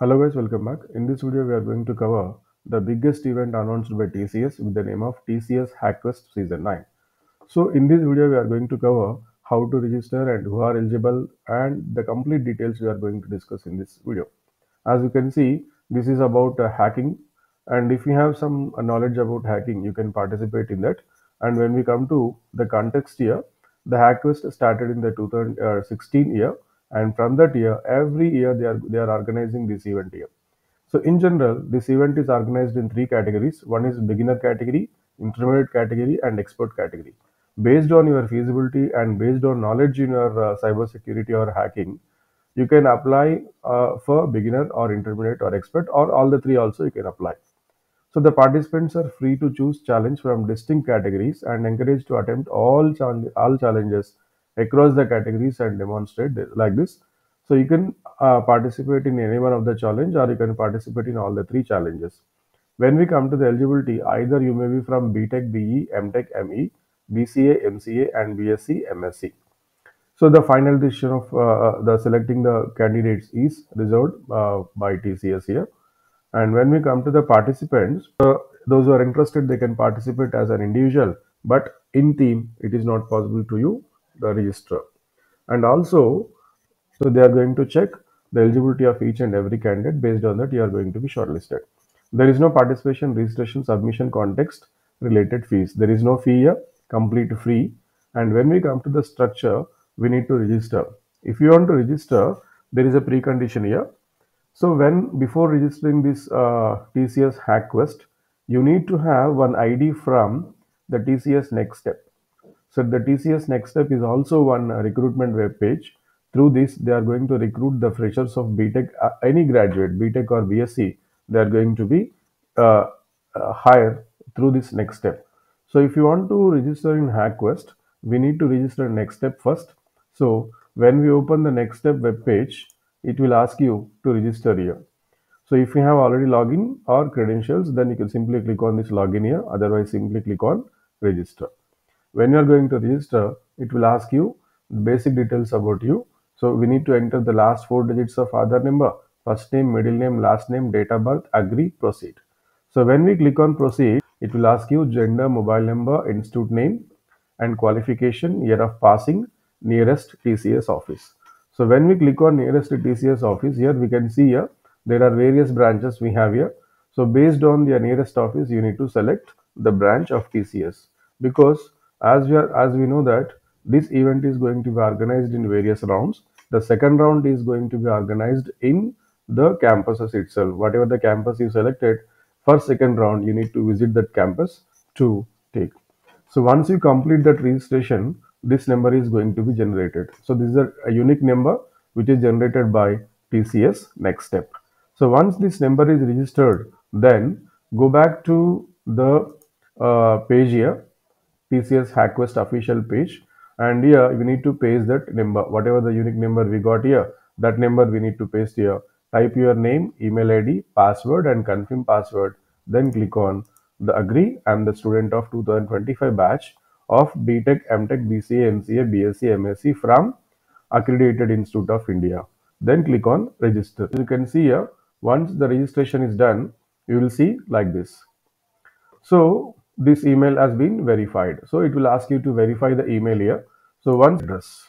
Hello guys, welcome back. In this video, we are going to cover the biggest event announced by TCS with the name of TCS HackQuest Season 9. So in this video, we are going to cover how to register and who are eligible and the complete details we are going to discuss in this video. As you can see, this is about uh, hacking and if you have some uh, knowledge about hacking, you can participate in that. And when we come to the context here, the HackQuest started in the 2016 year and from that year every year they are they are organizing this event here. So in general this event is organized in three categories. One is beginner category intermediate category and expert category. Based on your feasibility and based on knowledge in your uh, cyber security or hacking you can apply uh, for beginner or intermediate or expert or all the three also you can apply. So the participants are free to choose challenge from distinct categories and encouraged to attempt all, all challenges across the categories and demonstrate like this. So you can uh, participate in any one of the challenge or you can participate in all the three challenges. When we come to the eligibility, either you may be from BTech, BE, MTech, ME, BCA, MCA and BSc, MSc. So the final decision of uh, uh, the selecting the candidates is reserved uh, by TCS here. And when we come to the participants, uh, those who are interested, they can participate as an individual, but in team, it is not possible to you, the register And also, so they are going to check the eligibility of each and every candidate. Based on that, you are going to be shortlisted. There is no participation, registration, submission, context related fees. There is no fee here, complete free. And when we come to the structure, we need to register. If you want to register, there is a precondition here so when before registering this uh, TCS HackQuest, you need to have one ID from the TCS Next Step. So the TCS Next Step is also one uh, recruitment web page. Through this, they are going to recruit the freshers of BTech, uh, any graduate, BTech or BSc, they are going to be uh, uh, hired through this Next Step. So if you want to register in HackQuest, we need to register Next Step first. So when we open the Next Step web page, it will ask you to register here. So if you have already login or credentials, then you can simply click on this login here. Otherwise, simply click on register. When you are going to register, it will ask you basic details about you. So we need to enter the last four digits of Aadhaar number, first name, middle name, last name, date of birth, agree, proceed. So when we click on proceed, it will ask you gender, mobile number, institute name and qualification, year of passing, nearest TCS office. So when we click on nearest TCS office here, we can see here, there are various branches we have here. So based on the nearest office, you need to select the branch of TCS because as we are, as we know that this event is going to be organized in various rounds. The second round is going to be organized in the campuses itself. Whatever the campus you selected, for second round, you need to visit that campus to take. So once you complete that registration, this number is going to be generated. So this is a, a, unique number which is generated by TCS next step. So once this number is registered, then go back to the uh, page here, TCS HackQuest official page. And here we need to paste that number, whatever the unique number we got here, that number we need to paste here. Type your name, email ID, password and confirm password. Then click on the agree. I'm the student of 2025 batch of BTech, MTech, BCA, MCA, BSc, MSc from Accredited Institute of India. Then click on register. You can see here, once the registration is done, you will see like this. So this email has been verified. So it will ask you to verify the email here. So once address.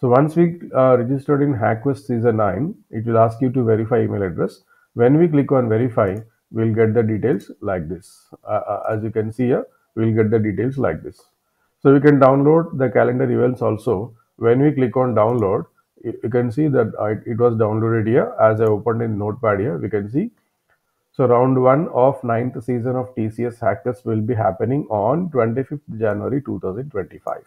So once we uh, registered in HackQuest Season 9, it will ask you to verify email address. When we click on verify, we'll get the details like this. Uh, uh as you can see here, we'll get the details like this. So we can download the calendar events also. When we click on download, you can see that it was downloaded here as I opened in notepad here we can see so round 1 of ninth season of TCS HackQuest will be happening on 25th January 2025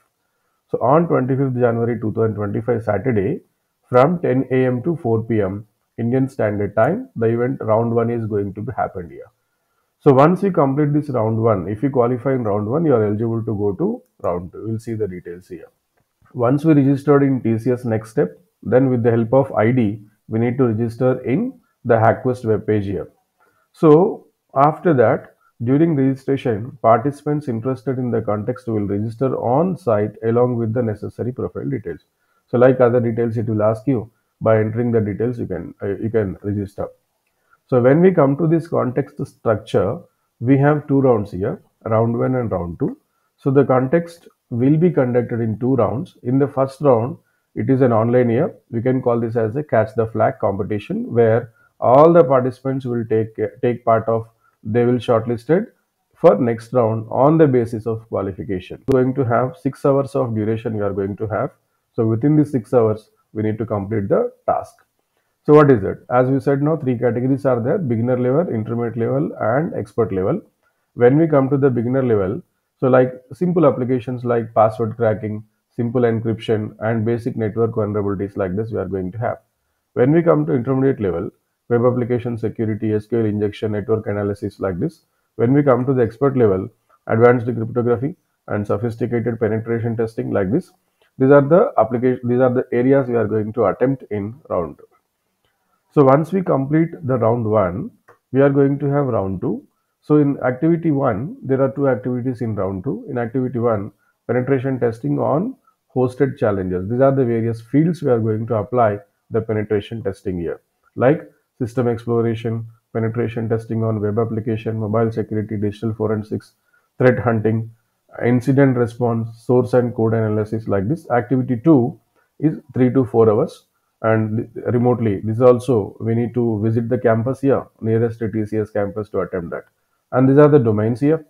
so on 25th January 2025 Saturday from 10 a.m. to 4 p.m. Indian Standard Time the event round 1 is going to be happened here so once you complete this round one, if you qualify in round one, you are eligible to go to round two. We'll see the details here. Once we registered in TCS next step, then with the help of ID, we need to register in the HackQuest web page here. So after that, during registration, participants interested in the context will register on site along with the necessary profile details. So like other details, it will ask you by entering the details you can uh, you can register. So when we come to this context structure we have two rounds here round 1 and round 2 so the context will be conducted in two rounds. In the first round it is an online year we can call this as a catch the flag competition where all the participants will take take part of they will shortlisted for next round on the basis of qualification. We're going to have 6 hours of duration we are going to have. So within these 6 hours we need to complete the task. So what is it? As we said now three categories are there beginner level intermediate level and expert level. When we come to the beginner level so like simple applications like password cracking simple encryption and basic network vulnerabilities like this we are going to have. When we come to intermediate level web application security sql injection network analysis like this. When we come to the expert level advanced cryptography and sophisticated penetration testing like this. These are the application these are the areas we are going to attempt in round so once we complete the round one we are going to have round two. So in activity one there are two activities in round two. In activity one penetration testing on hosted challenges these are the various fields we are going to apply the penetration testing here. Like system exploration penetration testing on web application, mobile security, digital forensics, threat hunting, incident response, source and code analysis like this. Activity 2 is 3 to 4 hours and remotely. This also we need to visit the campus here, nearest TCS campus to attempt that. And these are the domains here.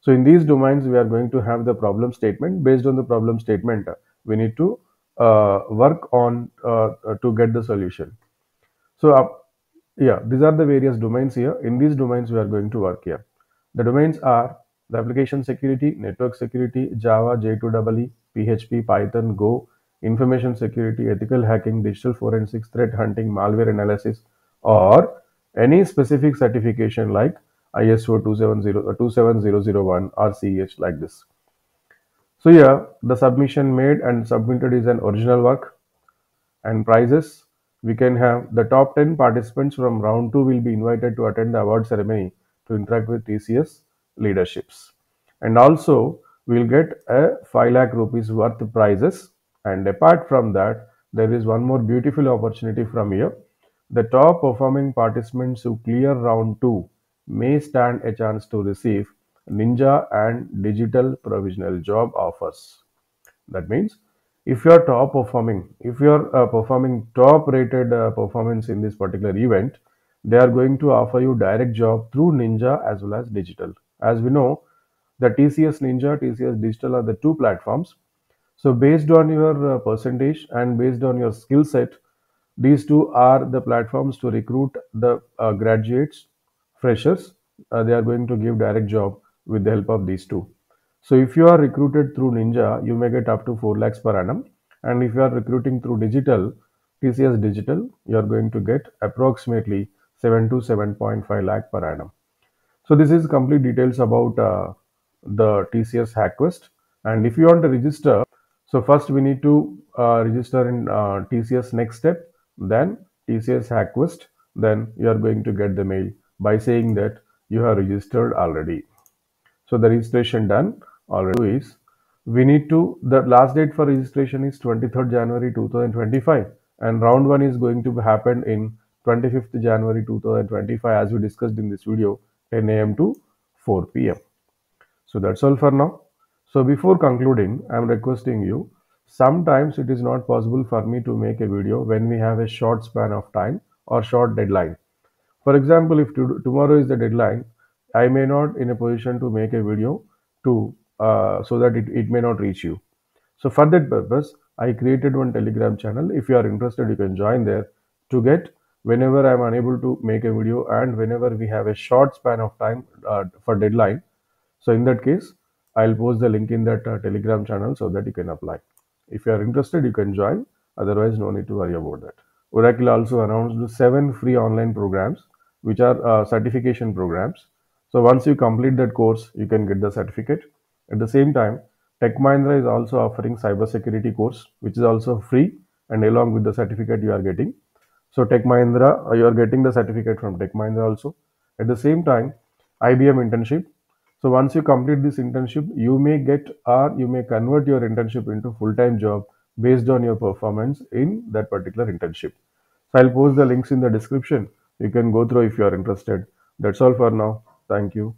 So in these domains, we are going to have the problem statement. Based on the problem statement, we need to uh, work on uh, to get the solution. So yeah, these are the various domains here. In these domains, we are going to work here. The domains are the application security, network security, Java, J2EE, PHP, Python, Go, information security, ethical hacking, digital forensics, threat hunting, malware analysis, or any specific certification like ISO 270, uh, 27001 or CEH like this. So yeah, the submission made and submitted is an original work and prizes we can have the top 10 participants from round 2 will be invited to attend the award ceremony to interact with TCS leaderships. And also, we'll get a 5 lakh rupees worth prizes. And apart from that, there is one more beautiful opportunity from here. The top performing participants who clear round 2 may stand a chance to receive Ninja and Digital Provisional Job offers. That means if you are top performing if you are uh, performing top rated uh, performance in this particular event they are going to offer you direct job through ninja as well as digital. As we know the tcs ninja tcs digital are the two platforms. So based on your uh, percentage and based on your skill set these two are the platforms to recruit the uh, graduates freshers. Uh, they are going to give direct job with the help of these two so if you are recruited through Ninja, you may get up to 4 lakhs per annum. And if you are recruiting through digital, TCS Digital, you are going to get approximately 7 to 7.5 lakh per annum. So this is complete details about uh, the TCS HackQuest. And if you want to register, so first we need to uh, register in uh, TCS Next Step, then TCS HackQuest, then you are going to get the mail by saying that you have registered already. So the registration done already is we need to the last date for registration is 23rd January 2025 and round 1 is going to happen in 25th January 2025 as we discussed in this video 10 a.m. to 4 p.m. So that's all for now. So before concluding, I'm requesting you, sometimes it is not possible for me to make a video when we have a short span of time or short deadline. For example, if tomorrow is the deadline, I may not in a position to make a video to uh, so that it, it may not reach you. So for that purpose, I created one telegram channel. If you are interested, you can join there to get whenever I'm unable to make a video and whenever we have a short span of time uh, for deadline. So in that case, I'll post the link in that uh, telegram channel so that you can apply. If you are interested, you can join. Otherwise, no need to worry about that. Oracle also announced seven free online programs, which are uh, certification programs. So once you complete that course, you can get the certificate. At the same time, Tech Mahindra is also offering cybersecurity course, which is also free and along with the certificate you are getting. So Tech Mahindra, uh, you are getting the certificate from Tech Mahindra also. At the same time, IBM internship. So once you complete this internship, you may get or you may convert your internship into full-time job based on your performance in that particular internship. So I'll post the links in the description. You can go through if you are interested. That's all for now. Thank you.